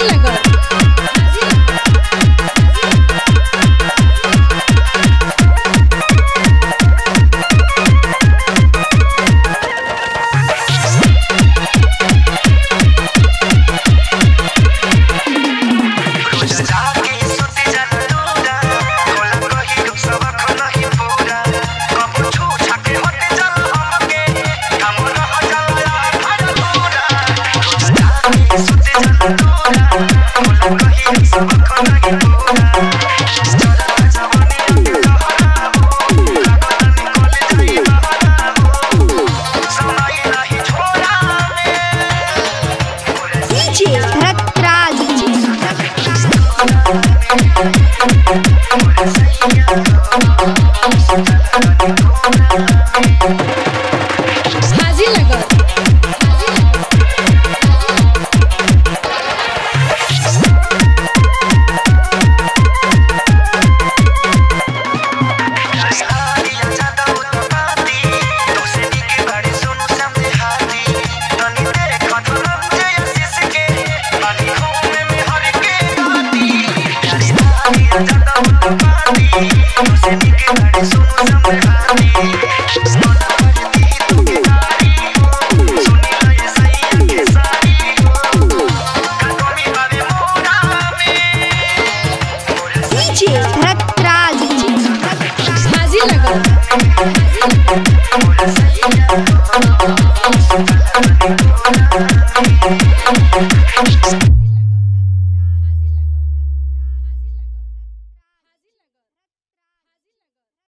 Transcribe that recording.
धड़कराज I say you. I'm